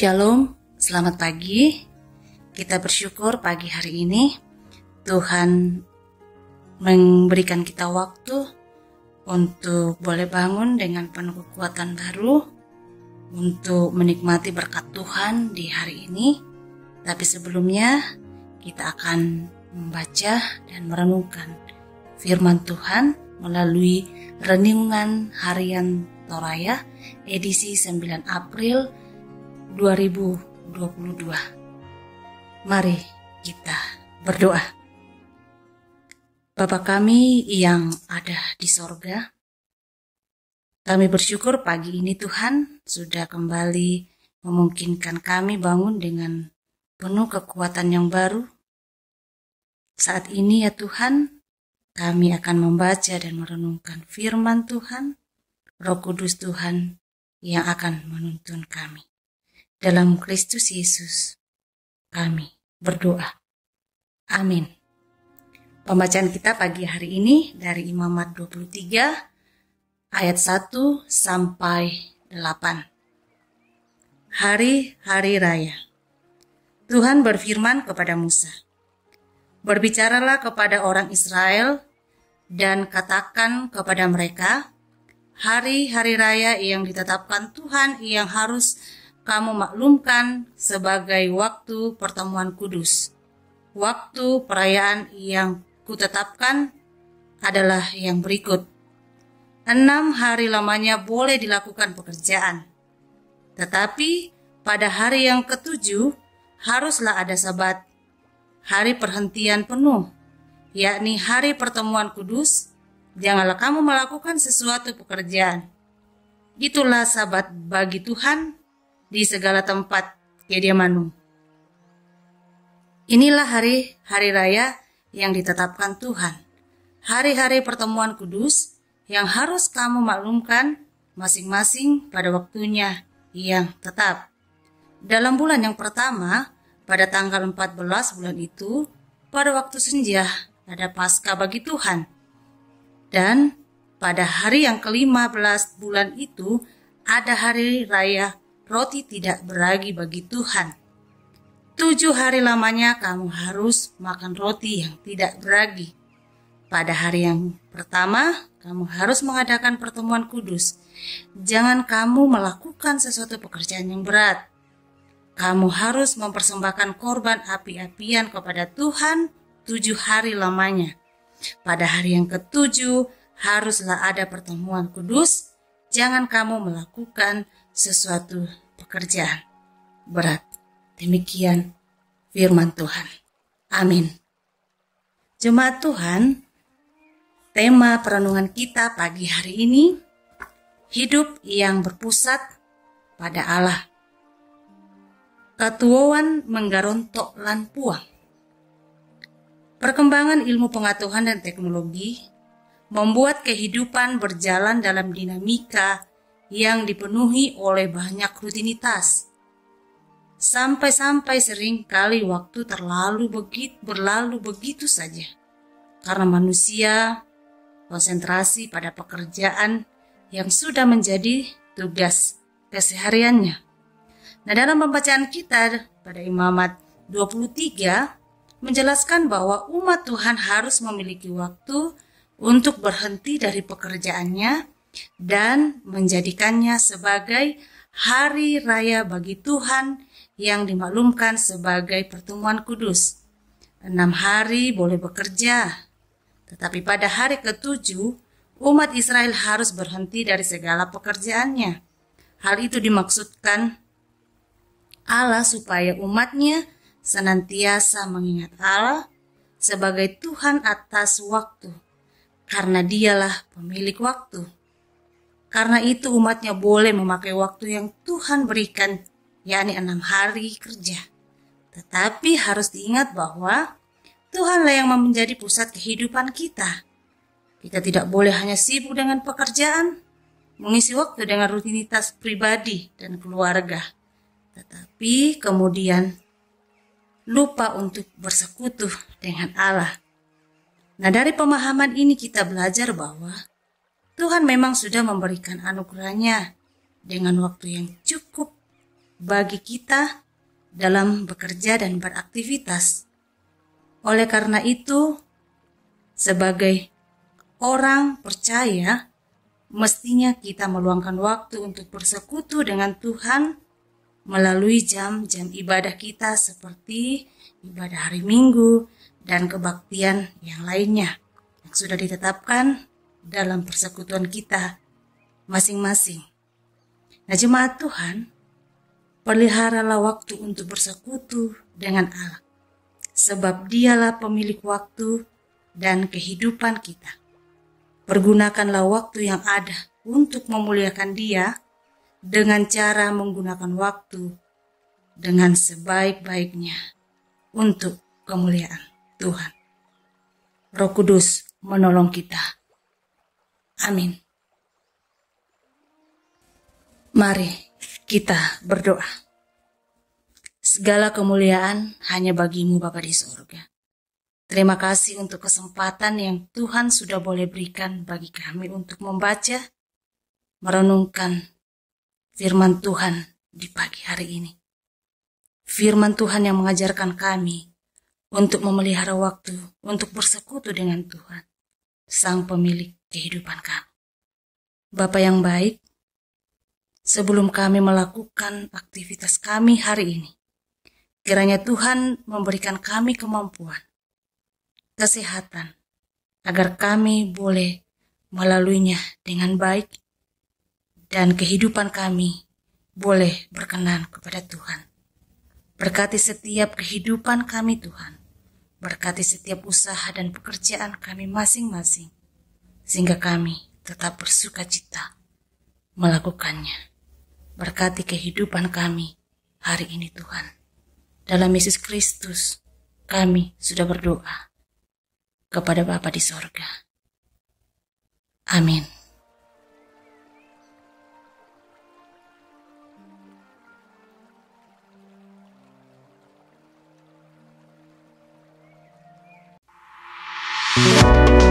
Shalom, selamat pagi. Kita bersyukur pagi hari ini Tuhan memberikan kita waktu untuk boleh bangun dengan penuh kekuatan baru untuk menikmati berkat Tuhan di hari ini. Tapi sebelumnya kita akan membaca dan merenungkan firman Tuhan melalui renungan harian Toraya edisi 9 April 2022. Mari kita berdoa. Bapa kami yang ada di sorga, kami bersyukur pagi ini Tuhan sudah kembali memungkinkan kami bangun dengan penuh kekuatan yang baru. Saat ini ya Tuhan, kami akan membaca dan merenungkan firman Tuhan, Roh Kudus Tuhan yang akan menuntun kami. Dalam Kristus Yesus, kami berdoa. Amin. Pembacaan kita pagi hari ini dari Imamat 23 ayat 1 sampai 8. Hari-hari raya. Tuhan berfirman kepada Musa, Berbicaralah kepada orang Israel dan katakan kepada mereka, hari-hari raya yang ditetapkan Tuhan yang harus kamu maklumkan sebagai waktu pertemuan kudus. Waktu perayaan yang kutetapkan adalah yang berikut. Enam hari lamanya boleh dilakukan pekerjaan. Tetapi pada hari yang ketujuh haruslah ada sabat, hari perhentian penuh, yakni hari pertemuan kudus. Janganlah kamu melakukan sesuatu pekerjaan. Itulah sabat bagi Tuhan di segala tempat kediamanmu. Inilah hari-hari raya yang ditetapkan Tuhan. Hari-hari pertemuan kudus yang harus kamu maklumkan masing-masing pada waktunya yang tetap. Dalam bulan yang pertama, pada tanggal 14 bulan itu, pada waktu senja, ada pasca bagi Tuhan. Dan pada hari yang ke-15 bulan itu, ada hari raya roti tidak beragi bagi Tuhan. Tujuh hari lamanya kamu harus makan roti yang tidak beragi. Pada hari yang pertama, kamu harus mengadakan pertemuan kudus. Jangan kamu melakukan sesuatu pekerjaan yang berat. Kamu harus mempersembahkan korban api-apian kepada Tuhan tujuh hari lamanya. Pada hari yang ketujuh, haruslah ada pertemuan kudus. Jangan kamu melakukan sesuatu pekerjaan berat. Demikian firman Tuhan. Amin. Jemaat Tuhan, tema perenungan kita pagi hari ini hidup yang berpusat pada Allah. Ketuaan menggarontok lan puang. Perkembangan ilmu pengetahuan dan teknologi membuat kehidupan berjalan dalam dinamika yang dipenuhi oleh banyak rutinitas. Sampai-sampai sering kali waktu terlalu begitu berlalu begitu saja. Karena manusia konsentrasi pada pekerjaan yang sudah menjadi tugas kesehariannya. Nah, dalam pembacaan kita pada Imamat 23 menjelaskan bahwa umat Tuhan harus memiliki waktu untuk berhenti dari pekerjaannya dan menjadikannya sebagai hari raya bagi Tuhan yang dimaklumkan sebagai pertemuan kudus. Enam hari boleh bekerja, tetapi pada hari ketujuh umat Israel harus berhenti dari segala pekerjaannya. Hal itu dimaksudkan Allah supaya umatnya senantiasa mengingat Allah sebagai Tuhan atas waktu, karena dialah pemilik waktu. Karena itu umatnya boleh memakai waktu yang Tuhan berikan, yakni enam hari kerja. Tetapi harus diingat bahwa Tuhanlah yang menjadi pusat kehidupan kita. Kita tidak boleh hanya sibuk dengan pekerjaan, mengisi waktu dengan rutinitas pribadi dan keluarga. Tetapi kemudian lupa untuk bersekutu dengan Allah. Nah dari pemahaman ini kita belajar bahwa Tuhan memang sudah memberikan anugerahnya dengan waktu yang cukup bagi kita dalam bekerja dan beraktivitas. Oleh karena itu, sebagai orang percaya, mestinya kita meluangkan waktu untuk bersekutu dengan Tuhan melalui jam-jam ibadah kita seperti ibadah hari Minggu dan kebaktian yang lainnya yang sudah ditetapkan dalam persekutuan kita masing-masing. Nah, jemaat Tuhan, peliharalah waktu untuk bersekutu dengan Allah sebab dialah pemilik waktu dan kehidupan kita. Pergunakanlah waktu yang ada untuk memuliakan dia dengan cara menggunakan waktu dengan sebaik-baiknya untuk kemuliaan Tuhan. Roh Kudus menolong kita. Amin. Mari kita berdoa. Segala kemuliaan hanya bagimu Bapa di sorga. Terima kasih untuk kesempatan yang Tuhan sudah boleh berikan bagi kami untuk membaca, merenungkan firman Tuhan di pagi hari ini. Firman Tuhan yang mengajarkan kami untuk memelihara waktu untuk bersekutu dengan Tuhan, Sang Pemilik kehidupan kami. Bapa yang baik, sebelum kami melakukan aktivitas kami hari ini, Kiranya Tuhan memberikan kami kemampuan, kesehatan, agar kami boleh melaluinya dengan baik dan kehidupan kami boleh berkenan kepada Tuhan. Berkati setiap kehidupan kami Tuhan. Berkati setiap usaha dan pekerjaan kami masing-masing. Sehingga kami tetap bersuka cita melakukannya. Berkati kehidupan kami hari ini Tuhan. Dalam Yesus Kristus, kami sudah berdoa kepada Bapa di sorga. Amin. Música